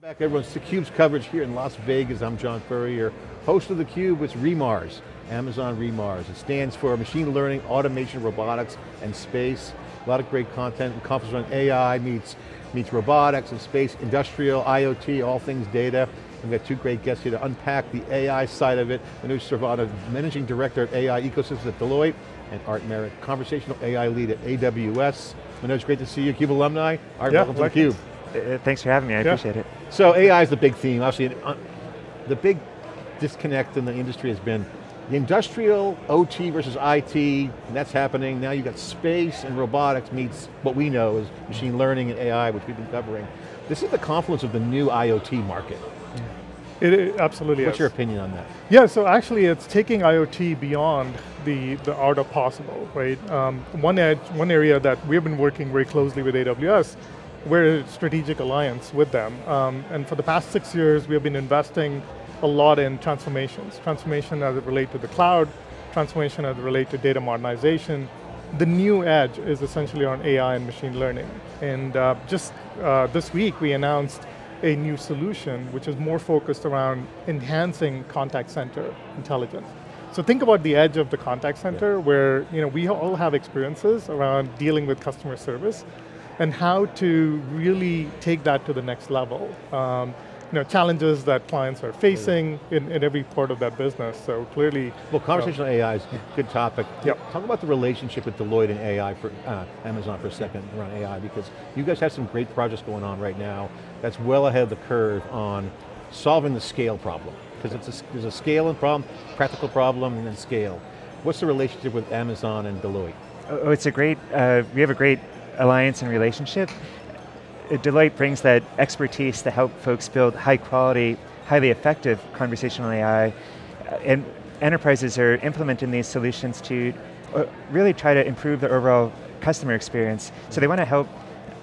Back everyone, it's theCUBE's coverage here in Las Vegas. I'm John Furrier, host of theCUBE, it's re:MARS, Amazon re:MARS. It stands for Machine Learning, Automation, Robotics, and Space. A lot of great content, conference on AI meets, meets robotics and space, industrial, IoT, all things data. We've got two great guests here to unpack the AI side of it. Manoj Suvarna, Managing Director at AI Ecosystems at Deloitte, and Art Merritt, Conversational AI Lead at AWS. Manu, it's great to see you, CUBE alumni. Art, yeah, welcome to theCUBE. Uh, thanks for having me, I Yeah. appreciate it. So AI is the big theme. Obviously, uh, the big disconnect in the industry has been the industrial, OT versus IT, and that's happening. Now you've got space and robotics meets what we know as machine learning and AI, which we've been covering. This is the confluence of the new IoT market. It, it absolutely What's is. your opinion on that? Yeah, so actually it's taking IoT beyond the, the art of possible, right? Um, one, edge, one area that we've been working very closely with AWS, we're a strategic alliance with them. Um, and for the past six years, we have been investing a lot in transformations. Transformation as it relates to the cloud, transformation as it relates to data modernization. The new edge is essentially on AI and machine learning. And uh, just uh, this week, we announced a new solution which is more focused around enhancing contact center intelligence. So think about the edge of the contact center yeah. where you know, we all have experiences around dealing with customer service and how to really take that to the next level. Um, you know, challenges that clients are facing in, in every part of that business, so clearly. Well, conversational AI is a good topic. Yep. Talk about the relationship with Deloitte and AI for uh, Amazon for a second around AI, because you guys have some great projects going on right now that's well ahead of the curve on solving the scale problem. Because it's a, there's a scale and problem, practical problem, and then scale. What's the relationship with Amazon and Deloitte? Oh, it's a great, uh, we have a great alliance and relationship. Deloitte brings that expertise to help folks build high quality, highly effective conversational AI, and enterprises are implementing these solutions to uh, really try to improve the overall customer experience. So they want to help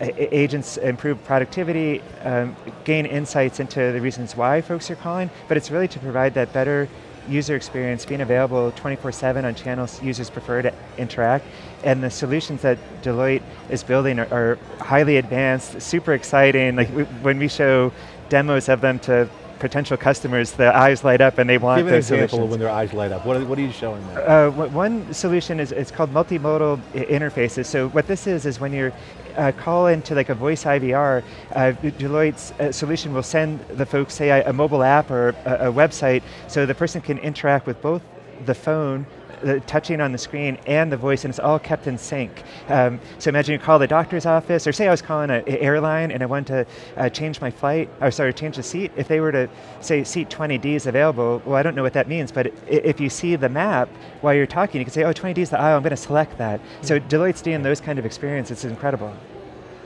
agents improve productivity, um, gain insights into the reasons why folks are calling, but it's really to provide that better user experience, being available 24-7 on channels users prefer to interact, and the solutions that Deloitte is building are, are highly advanced, super exciting. Like we, when we show demos of them to potential customers, the eyes light up and they want Give an example solutions. when their eyes light up. What are, what are you showing them? Uh, one solution is it's called multimodal interfaces. So what this is is when you're uh, call into like a voice IVR, uh, Deloitte's uh, solution will send the folks, say, a, a mobile app or a, a, website, so the person can interact with both the phone, the touching on the screen, and the voice, and it's all kept in sync. Um, so imagine you call the doctor's office, or say I was calling an airline and I wanted to uh, change my flight, or sorry, change the seat. If they were to say seat 20D is available, well, I don't know what that means, but if you see the map while you're talking, you can say, oh, 20D is the aisle, I'm going to select that. Mm-hmm. So Deloitte's doing those kind of experiences, it's incredible.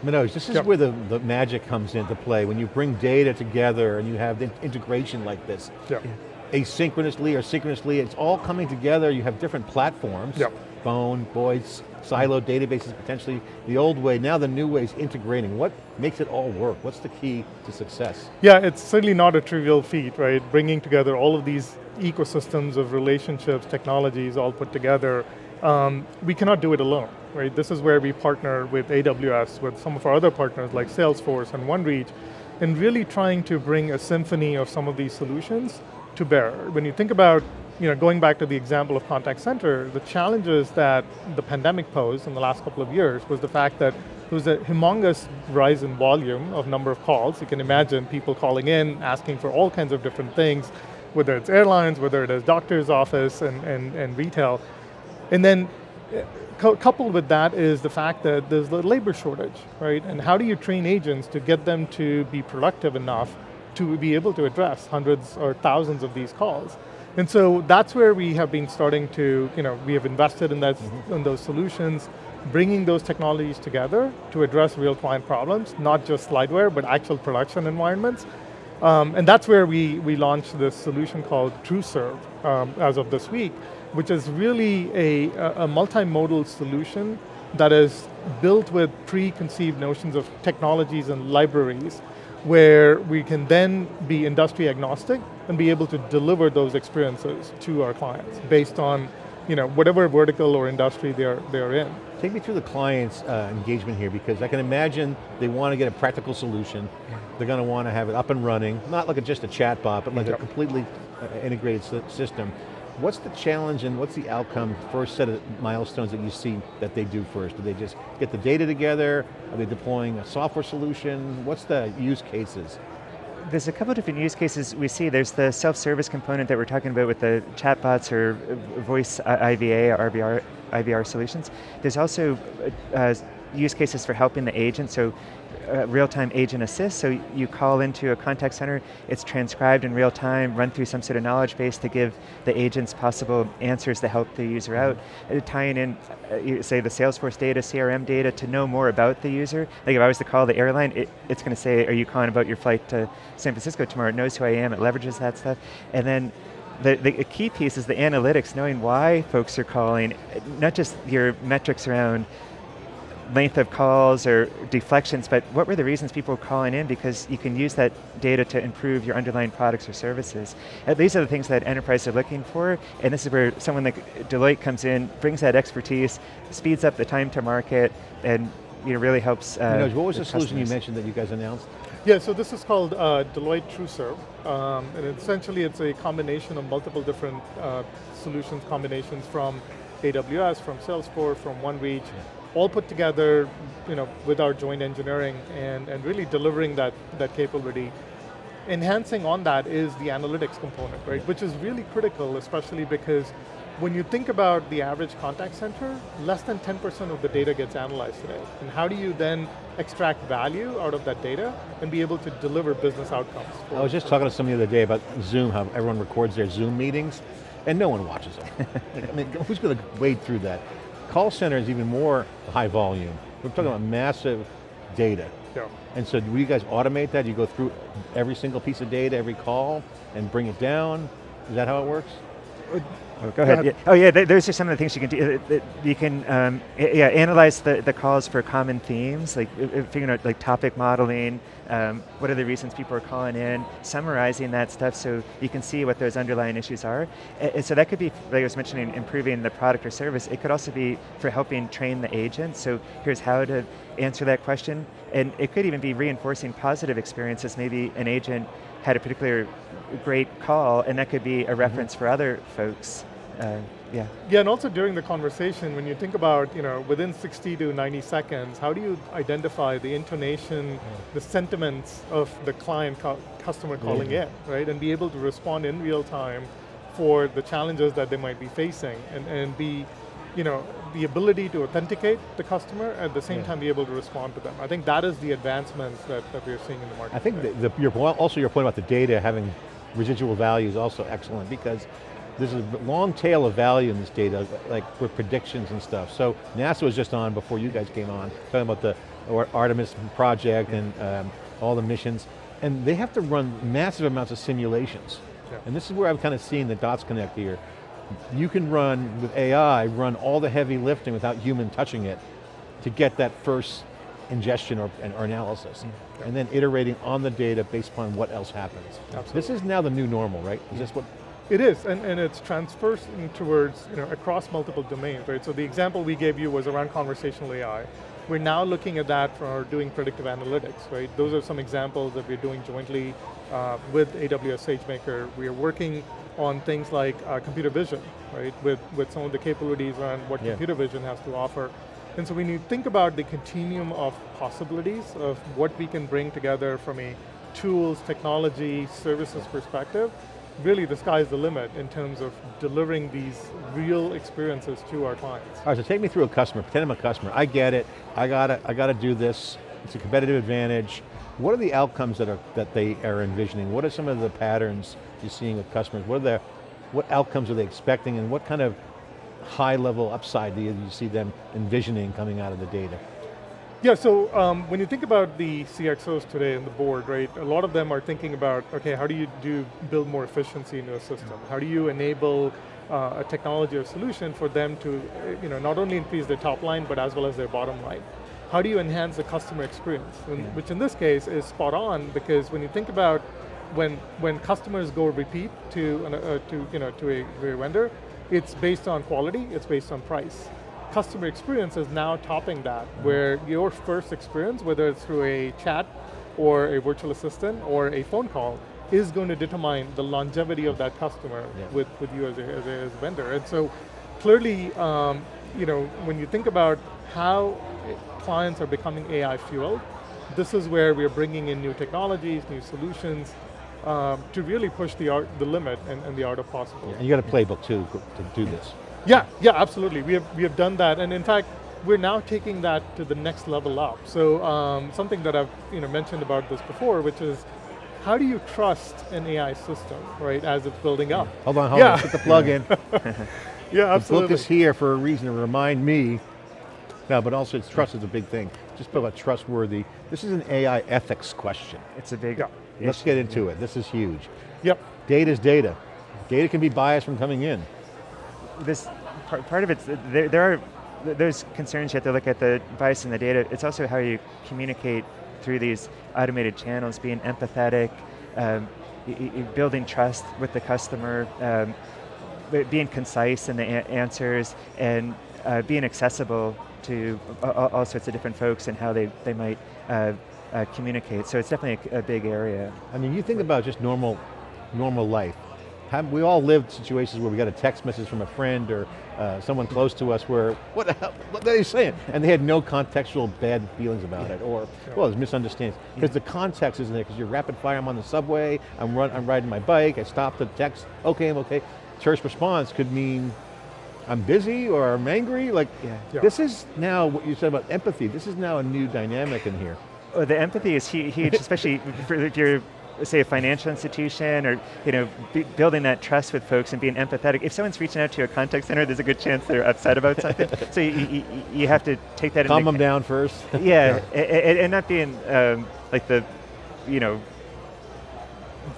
Manoj, this is yep. where the, the magic comes into play, when you bring data together and you have the integration like this. Yep. Asynchronously or synchronously, it's all coming together, you have different platforms, yep. phone, voice, siloed databases potentially, the old way, now the new way is integrating. What makes it all work? What's the key to success? Yeah, it's certainly not a trivial feat, right? Bringing together all of these ecosystems of relationships, technologies all put together, um, we cannot do it alone, right? This is where we partner with AWS, with some of our other partners like Salesforce and OneReach, and really trying to bring a symphony of some of these solutions to bear. When you think about, you know, going back to the example of contact center, the challenges that the pandemic posed in the last couple of years was the fact that there was a humongous rise in volume of number of calls. You can imagine people calling in, asking for all kinds of different things, whether it's airlines, whether it is doctor's office and, and, and retail. And then eh, coupled with that is the fact that there's the labor shortage, right? And how do you train agents to get them to be productive enough to be able to address hundreds or thousands of these calls? And so that's where we have been starting to, you know, we have invested in, that, mm -hmm. in those solutions, bringing those technologies together to address real client problems, not just slideware, but actual production environments. Um, and that's where we, we launched this solution called TrueServe um, as of this week, which is really a, a multimodal solution that is built with preconceived notions of technologies and libraries where we can then be industry agnostic and be able to deliver those experiences to our clients based on you know, whatever vertical or industry they're, they're in. Take me through the client's uh, engagement here because I can imagine they want to get a practical solution. They're going to want to have it up and running, not like a, just a chat bot, but like yep. a completely uh, integrated system. What's the challenge and what's the outcome, first set of milestones that you see that they do first? Do they just get the data together? Are they deploying a software solution? What's the use cases? there's a couple different use cases we see. There's the self-service component that we're talking about with the chatbots or voice IVA or RVR, IVR solutions. There's also uh, use cases for helping the agent. So real-time agent assist, so you call into a contact center, it's transcribed in real time, run through some sort of knowledge base to give the agents possible answers to help the user out, uh, tying in, uh, say, the Salesforce data, CRM data to know more about the user. Like if I was to call the airline, it, it's going to say, are you calling about your flight to San Francisco tomorrow? It knows who I am, it leverages that stuff. And then the, the key piece is the analytics, knowing why folks are calling, not just your metrics around length of calls or deflections, but what were the reasons people were calling in? Because you can use that data to improve your underlying products or services. And these are the things that enterprises are looking for, and this is where someone like Deloitte comes in, brings that expertise, speeds up the time to market, and you know, really helps uh, you know, What was the, the solution you mentioned that you guys announced? Yeah, so this is called uh, Deloitte TrueServe, um, and essentially it's a combination of multiple different uh, solutions, combinations from AWS, from Salesforce, from OneReach, yeah all put together you know, with our joint engineering and, and really delivering that, that capability. Enhancing on that is the analytics component, right? Which is really critical, especially because when you think about the average contact center, less than 10% of the data gets analyzed today. And how do you then extract value out of that data and be able to deliver business outcomes? I was just talking to somebody the other day about Zoom, how everyone records their Zoom meetings, and no one watches them. I mean, who's going to wade through that? Call center is even more high volume. We're talking about massive data. Yeah. And so do you guys automate that? Do you go through every single piece of data, every call, and bring it down? Is that how it works? Uh, Oh, go ahead. Yeah. Oh yeah, those are some of the things you can do. Uh, you can um, yeah analyze the, the calls for common themes, like uh, uh, figuring out like topic modeling. Um, what are the reasons people are calling in? Summarizing that stuff so you can see what those underlying issues are. And so that could be, like I was mentioning, improving the product or service. It could also be for helping train the agent. So here's how to answer that question, and it could even be reinforcing positive experiences. Maybe an agent had a particular great call, and that could be a reference mm for other folks. Uh, yeah. Yeah, and also during the conversation, when you think about, you know, within 60 to 90 seconds, how do you identify the intonation, yeah. the sentiments of the client customer calling yeah. in, right? And be able to respond in real time for the challenges that they might be facing and, and be, you know, the ability to authenticate the customer at the same yeah. time be able to respond to them. I think that is the advancements that, that we're seeing in the market. I think the, the, your, also your point about the data having residual value is also excellent because there's a long tail of value in this data, like with predictions and stuff. So NASA was just on before you guys came on, talking about the Artemis project and um, all the missions, and they have to run massive amounts of simulations. Yeah. And this is where I'm kind of seeing the dots connect here you can run, with AI, run all the heavy lifting without human touching it to get that first ingestion or, or analysis. Mm. And then iterating on the data based upon what else happens. Absolutely. This is now the new normal, right? Is this what? It is, and, and it's transfers towards, you know, across multiple domains, right? So the example we gave you was around conversational AI. We're now looking at that for doing predictive analytics, right? Those are some examples that we're doing jointly uh, with AWS SageMaker. We are working on things like uh, computer vision, right? With, with some of the capabilities around what yeah. computer vision has to offer. And so when you think about the continuum of possibilities of what we can bring together from a tools, technology, services perspective, really the sky's the limit in terms of delivering these real experiences to our clients. All right, so take me through a customer, pretend I'm a customer. I get it, I gotta, I gotta do this, it's a competitive advantage. What are the outcomes that, are, that they are envisioning? What are some of the patterns you're seeing with customers? What are their, what outcomes are they expecting and what kind of high level upside do you, see them envisioning coming out of the data? Yeah, so um, when you think about the CXOs today in the board, right, a lot of them are thinking about, okay, how do you do build more efficiency into a system? How do you enable uh, a technology or solution for them to, you know, not only increase their top line, but as well as their bottom line? How do you enhance the customer experience? And, which in this case is spot on because when you think about when when customers go repeat to uh, to you know to a, to a vendor, it's based on quality, it's based on price. Customer experience is now topping that, where your first experience, whether it's through a chat or a virtual assistant or a phone call, is going to determine the longevity of that customer Yeah. with, with you as a, as a, as a vendor. And so clearly, um, you know, when you think about how clients are becoming AI fueled, this is where we're bringing in new technologies, new solutions, um, to really push the art, the limit and, and the art of possible. And you got a playbook too to do this. Yeah, yeah, absolutely. We have we have done that, and in fact, we're now taking that to the next level up. So um, something that I've you know mentioned about this before, which is how do you trust an AI system, right, as it's building up? Hold on, hold Yeah. on, put the plug in. Yeah, absolutely. The book is here for a reason to remind me. No, but also it's trust is a big thing. Just put about trustworthy. This is an AI ethics question. It's a big Yeah. Let's get into it. This is huge. Yep. Data is data. Data can be biased from coming in. this part, part of it, there, there are there's concerns you have to look at the bias in the data. It's also how you communicate through these automated channels, being empathetic, um, building trust with the customer, um, being concise in the a- answers, and uh, being accessible to a- a- all, sorts of different folks and how they, they might uh, uh, communicate. So it's definitely a, a big area. I mean, you think about just normal, normal life. Have, we all lived situations where we got a text message from a friend or uh, someone close to us where, what the hell, what are they saying? And they had no contextual bad feelings about it, or, well, there's misunderstandings. Because the context isn't there, because you're rapid fire, I'm on the subway, I'm, run, I'm riding my bike, I stop to text, okay, I'm okay. Terse response could mean, I'm busy or I'm angry. Like, Yeah. Yeah. this is now what you said about empathy. This is now a new dynamic in here. Oh, the empathy is huge, especially for if you're, say, a financial institution, or you know, building that trust with folks and being empathetic. If someone's reaching out to your contact center, there's a good chance they're upset about something. so you, you, you have to take that Calm them down first. yeah, a- a- and, not being um, like the, you know,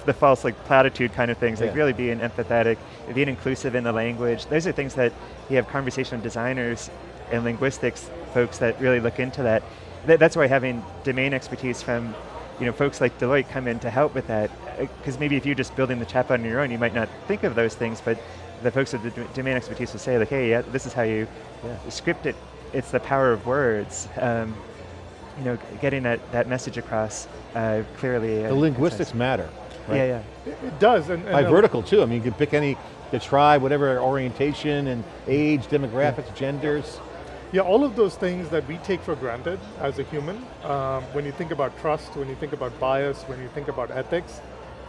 the false like platitude kind of things. Like Yeah. really being empathetic, being inclusive in the language. Those are things that you have conversational designers and linguistics folks that really look into that. Th- that's why having domain expertise from, you know, folks like Deloitte come in to help with that. Because maybe if you're just building the chatbot on your own, you might not think of those things, but the folks with the domain expertise will say like, hey, yeah, this is how you Yeah. script it. It's the power of words. Um, you know, getting that, that message across uh, clearly. The linguistics matter. Right? Yeah, yeah. It, it does, and, and By uh, vertical too. I mean, you can pick any, the tribe, whatever orientation and age, demographics, genders. Yeah, all of those things that we take for granted as a human, um, when you think about trust, when you think about bias, when you think about ethics,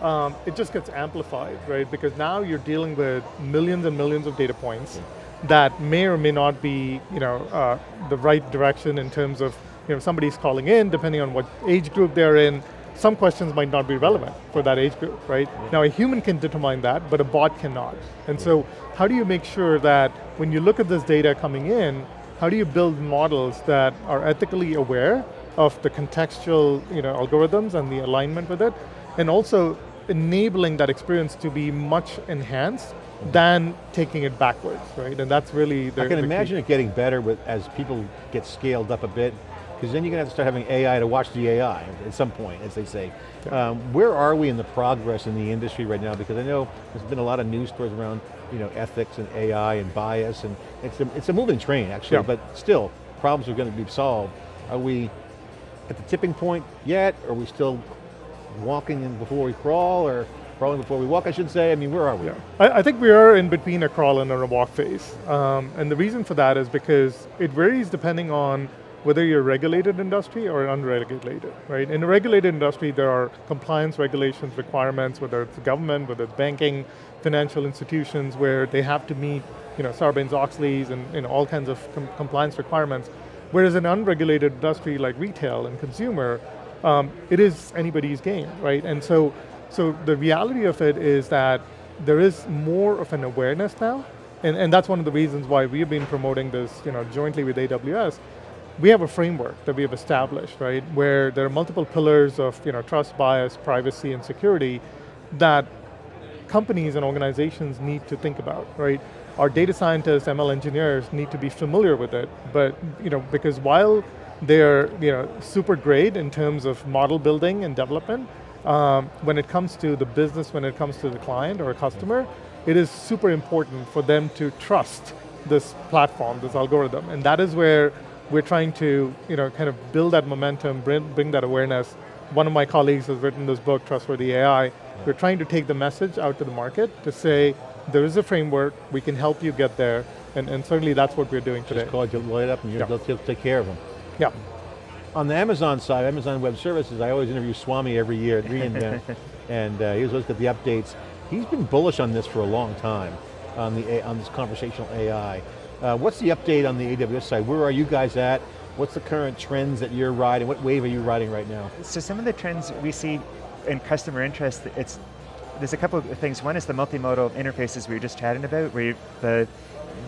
um, it just gets amplified, right? Because now you're dealing with millions and millions of data points that may or may not be, you know, uh, the right direction in terms of, you know, somebody's calling in, depending on what age group they're in. Some questions might not be relevant for that age group, right? Now, a human can determine that, but a bot cannot. And so, how do you make sure that when you look at this data coming in, how do you build models that are ethically aware of the contextual you know, algorithms and the alignment with it, and also enabling that experience to be much enhanced than taking it backwards, right? And that's really the I can the key. imagine it getting better with, as people get scaled up a bit, because then you're going to have to start having AI to watch the AI at some point, as they say. Um, where are we in the progress in the industry right now? Because I know there's been a lot of news stories around you know, ethics and AI and bias, and it's a, it's a moving train actually, Yeah. but still, problems are going to be solved. Are we at the tipping point yet? Are we still walking in before we crawl, or crawling before we walk, I should say? I mean, where are we? Yeah. I, I think we are in between a crawl and a walk phase. Um, and the reason for that is because it varies depending on whether you're a regulated industry or an unregulated, right? In a regulated industry, there are compliance regulations, requirements, whether it's government, whether it's banking, financial institutions, where they have to meet, you know, Sarbanes-Oxley's and know, all kinds of com- compliance requirements. Whereas an unregulated industry like retail and consumer, um, it is anybody's game, right? And so, so the reality of it is that there is more of an awareness now, and, and that's one of the reasons why we have been promoting this, you know, jointly with AWS. We have a framework that we have established, right, where there are multiple pillars of, you know, trust, bias, privacy, and security that companies and organizations need to think about, right? Our data scientists, ML engineers need to be familiar with it, but you know, because while they're you know super great in terms of model building and development, um, when it comes to the business, when it comes to the client or a customer, it is super important for them to trust this platform, this algorithm, and that is where we're trying to you know, kind of build that momentum, bring, bring that awareness. One of my colleagues has written this book, Trustworthy AI. We're trying to take the message out to the market to say, there is a framework, we can help you get there, and, and certainly that's what we're doing today. Just call Deloitte up and Yeah. they'll, they'll take care of them. Yeah, On the Amazon side, Amazon Web Services, I always interview Swami every year at re:Invent, and uh, he always got the updates. He's been bullish on this for a long time, on, the, on this conversational AI. Uh, what's the update on the AWS side? Where are you guys at? What's the current trends that you're riding? What wave are you riding right now? So some of the trends we see in customer interest, it's there's a couple of things. One is the multimodal interfaces we were just chatting about, where you, the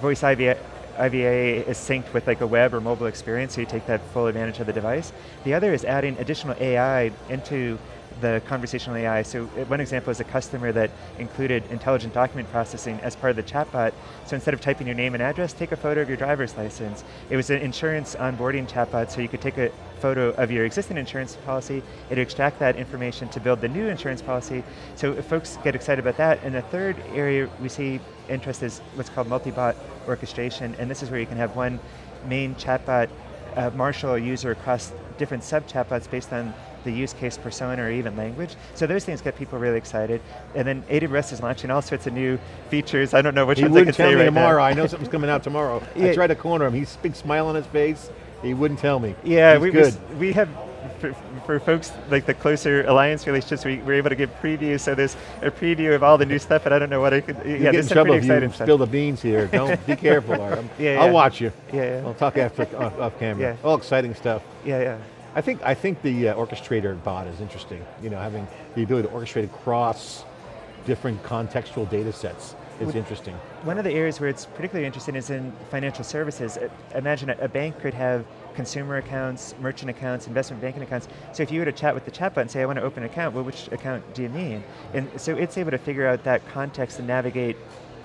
voice IVA, IVA is synced with like a web or mobile experience, so you take that full advantage of the device. The other is adding additional AI into the conversational AI. So uh, one example is a customer that included intelligent document processing as part of the chatbot. So instead of typing your name and address, take a photo of your driver's license. It was an insurance onboarding chatbot, so you could take a photo of your existing insurance policy, it extract that information to build the new insurance policy. So folks get excited about that. And the third area we see interest is what's called multi-bot orchestration, and this is where you can have one main chatbot uh, marshal a user across different sub-chatbots based on the use case persona or even language. So those things get people really excited. And then AWS is launching all sorts of new features. I don't know which He ones I can wouldn't tell say me right tomorrow. now. I know something's coming out tomorrow. I Yeah. tried to corner him. He's big smile on his face. He wouldn't tell me. Yeah, He's we, we good. s- we have, for, for folks like the closer alliance relationships, we were able to give previews, so there's a preview of all the new stuff, but I don't know what I could, You yeah, there's some trouble pretty exciting stuff. spill the beans here. Don't be careful. Art. I'm- Yeah, I'll watch you. Yeah, yeah. I'll talk after off, off camera. Yeah. All exciting stuff. Yeah, yeah. I think I think the uh, orchestrator bot is interesting. You know, having the ability to orchestrate across different contextual data sets is Would- interesting. One of the areas where it's particularly interesting is in financial services. Imagine a, a bank could have consumer accounts, merchant accounts, investment banking accounts. So if you were to chat with the chatbot and say, I want to open an account, well, which account do you mean? And so it's able to figure out that context and navigate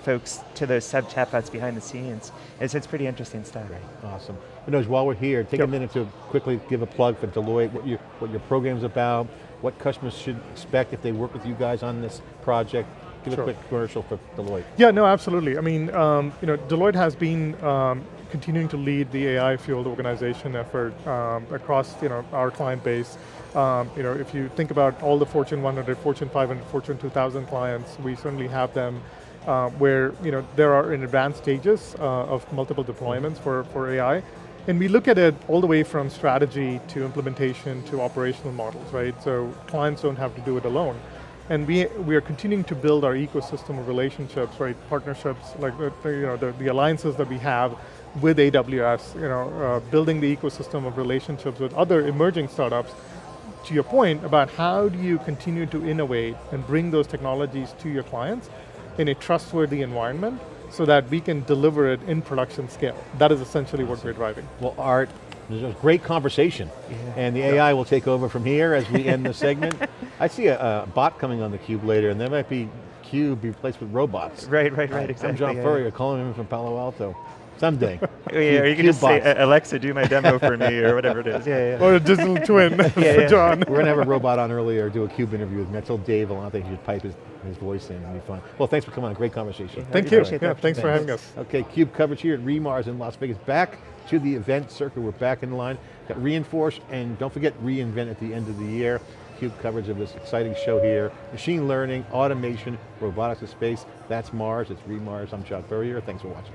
folks to those sub chatbots behind the scenes. And so it's pretty interesting stuff. Awesome. Manoj, while we're here, take a minute to quickly give a plug for Deloitte, what, you, what your program's about, what customers should expect if they work with you guys on this project. Give Sure. a quick commercial for Deloitte. Yeah, no, absolutely. I mean, um, you know, Deloitte has been um, continuing to lead the AI-fueled organization effort um, across, you know, our client base. Um, you know, if you think about all the Fortune 100, Fortune 500, Fortune 2000 clients, we certainly have them uh, where, you know, there are in advanced stages uh, of multiple deployments for, for AI. And we look at it all the way from strategy to implementation to operational models, right? So clients don't have to do it alone. And we, we are continuing to build our ecosystem of relationships, right? Partnerships, like the, you know, the, the alliances that we have with AWS, you know, uh, building the ecosystem of relationships with other emerging startups. To your point about how do you continue to innovate and bring those technologies to your clients in a trustworthy environment so that we can deliver it in production scale. That is essentially what we're driving. Well, Art, this was a great conversation. And the AI will take over from here as we end the segment. I see a, a bot coming on the cube later, and there might be cube replaced with robots. Right, right, right, exactly. I'm John yeah, Furrier, calling in from Palo Alto. Someday. Yeah, yeah, or you can Cube just say, bots. "Uh, Alexa, do my demo for me, or whatever it is. Yeah, yeah. Or a digital twin for yeah. John. We're going to have a robot on earlier, do a cube interview with me. I told Dave Vellante he should pipe his, his voice in, it'll be fun. Well, thanks for coming on, great conversation. Thank you. Yeah, that. thanks for having us. Okay, CUBE coverage here at re:MARS in Las Vegas. Back to the event circuit, we're back in line. Got re:Inforce, and don't forget re:Invent at the end of the year. CUBE coverage of this exciting show here. Machine learning, automation, robotics of space. That's Mars, it's re:MARS. I'm John Furrier, thanks for watching.